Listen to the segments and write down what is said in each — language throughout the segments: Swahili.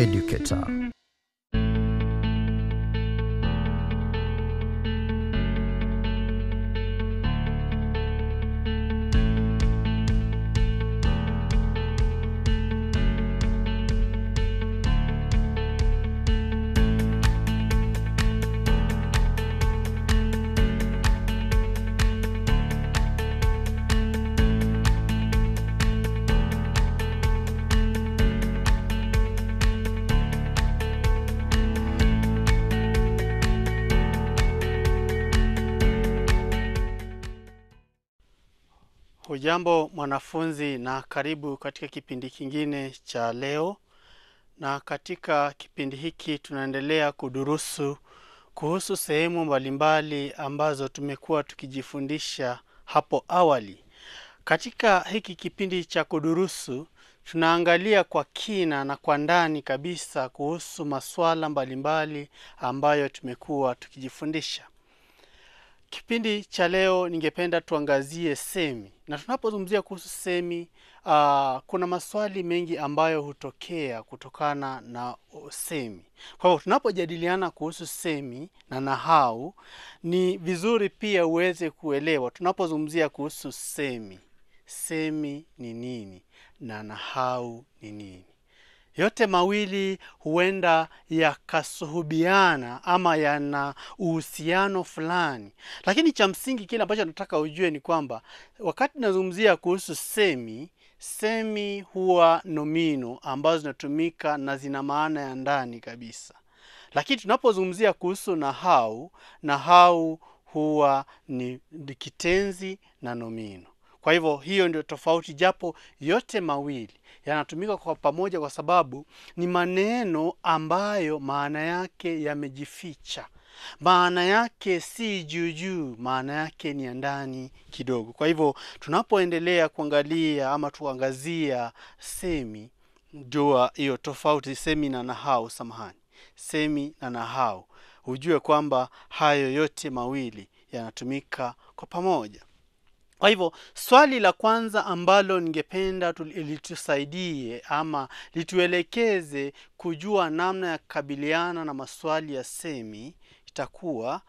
educator. Hujambo mwanafunzi na karibu katika kipindi kingine cha leo. Na katika kipindi hiki tunaendelea kudurusu kuhusu sehemu mbalimbali ambazo tumekuwa tukijifundisha hapo awali. Katika hiki kipindi cha kudurusu tunaangalia kwa kina na kwa ndani kabisa kuhusu masuala mbalimbali ambayo tumekuwa tukijifundisha. Kipindi cha leo ningependa tuangazie semi, na tunapozungumzia kuhusu semi uh, kuna maswali mengi ambayo hutokea kutokana na semi. Kwa hivyo tunapojadiliana kuhusu semi na nahau, ni vizuri pia uweze kuelewa tunapozungumzia kuhusu semi, semi ni nini na nahau ni nini. Yote mawili huenda yakasuhubiana ama yana uhusiano fulani, lakini cha msingi kile ambacho nataka ujue ni kwamba wakati nazungumzia kuhusu semi, semi huwa nomino ambazo zinatumika na zina maana ya ndani kabisa, lakini tunapozungumzia kuhusu nahau, nahau huwa ni ni kitenzi na nomino. Kwa hivyo hiyo ndio tofauti, japo yote mawili yanatumika kwa pamoja, kwa sababu ni maneno ambayo maana yake yamejificha. Maana yake si juu juu, maana yake ni ya ndani kidogo. Kwa hivyo tunapoendelea kuangalia ama tuangazia semi, jua hiyo tofauti, semi na nahau, samahani, semi na nahau, hujue kwamba hayo yote mawili yanatumika kwa pamoja. Kwa hivyo swali la kwanza ambalo ningependa litusaidie ama lituelekeze kujua namna ya kukabiliana na maswali ya semi itakuwa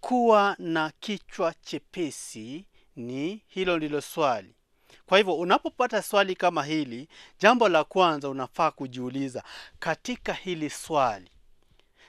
kuwa na kichwa chepesi. Ni hilo ndilo swali. Kwa hivyo unapopata swali kama hili, jambo la kwanza unafaa kujiuliza katika hili swali,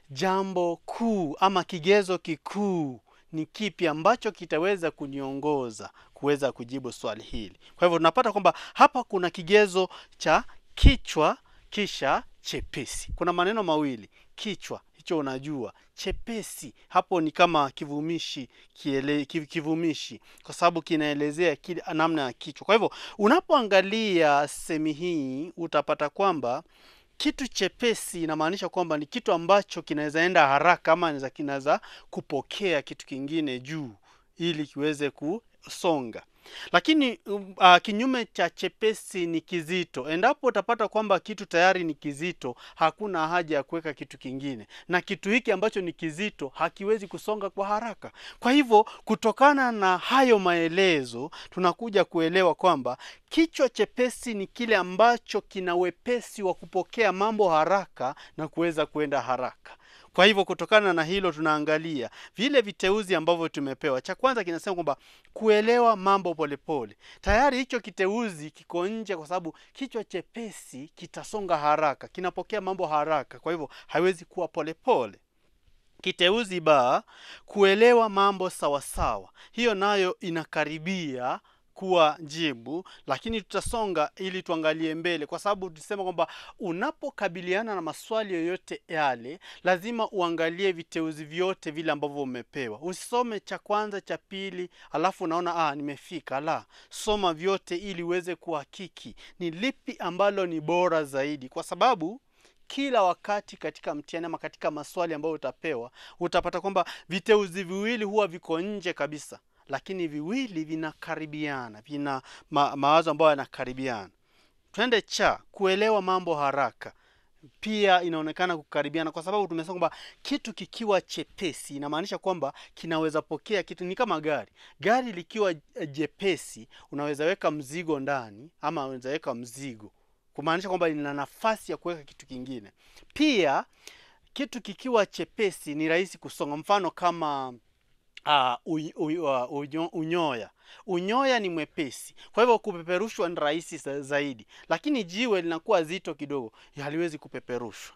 jambo kuu ama kigezo kikuu ni kipi ambacho kitaweza kuniongoza kuweza kujibu swali hili. Kwa hivyo tunapata kwamba hapa kuna kigezo cha kichwa kisha chepesi. Kuna maneno mawili, kichwa hicho unajua, chepesi hapo ni kama kivumishi kiele, kiv- kivumishi kwa sababu kinaelezea kile namna ya kichwa. Kwa hivyo unapoangalia sehemu hii utapata kwamba kitu chepesi inamaanisha kwamba ni kitu ambacho kinaweza enda haraka ama kinaweza kupokea kitu kingine juu ili kiweze kusonga. Lakini uh, kinyume cha chepesi ni kizito. Endapo utapata kwamba kitu tayari ni kizito, hakuna haja ya kuweka kitu kingine, na kitu hiki ambacho ni kizito hakiwezi kusonga kwa haraka. Kwa hivyo, kutokana na hayo maelezo, tunakuja kuelewa kwamba kichwa chepesi ni kile ambacho kina wepesi wa kupokea mambo haraka na kuweza kuenda haraka. Kwa hivyo kutokana na hilo tunaangalia vile viteuzi ambavyo tumepewa. Cha kwanza kinasema kwamba kuelewa mambo polepole. Tayari hicho kiteuzi kiko nje, kwa sababu kichwa chepesi kitasonga haraka, kinapokea mambo haraka, kwa hivyo haiwezi kuwa polepole. Kiteuzi ba kuelewa mambo sawasawa, hiyo nayo inakaribia kuwa jibu, lakini tutasonga ili tuangalie mbele, kwa sababu tulisema kwamba unapokabiliana na maswali yoyote yale, lazima uangalie viteuzi vyote vile ambavyo umepewa. Usisome cha kwanza cha pili alafu unaona ah, nimefika. La, soma vyote ili uweze kuhakiki ni lipi ambalo ni bora zaidi, kwa sababu kila wakati katika mtihani ama katika maswali ambayo utapewa utapata kwamba viteuzi viwili huwa viko nje kabisa, lakini viwili vinakaribiana, vina ma mawazo ambayo yanakaribiana. Twende cha kuelewa mambo haraka, pia inaonekana kukaribiana, kwa sababu tumesema kwamba kitu kikiwa chepesi inamaanisha kwamba kinaweza pokea kitu. Ni kama gari. Gari likiwa eh, jepesi, unaweza weka mzigo ndani ama unaweza weka mzigo kumaanisha kwamba lina nafasi ya kuweka kitu kingine. Pia kitu kikiwa chepesi ni rahisi kusonga. Mfano kama uh, uh, unyo, unyoya. Unyoya ni mwepesi, kwa hivyo kupeperushwa ni rahisi zaidi, lakini jiwe linakuwa zito kidogo, haliwezi kupeperushwa.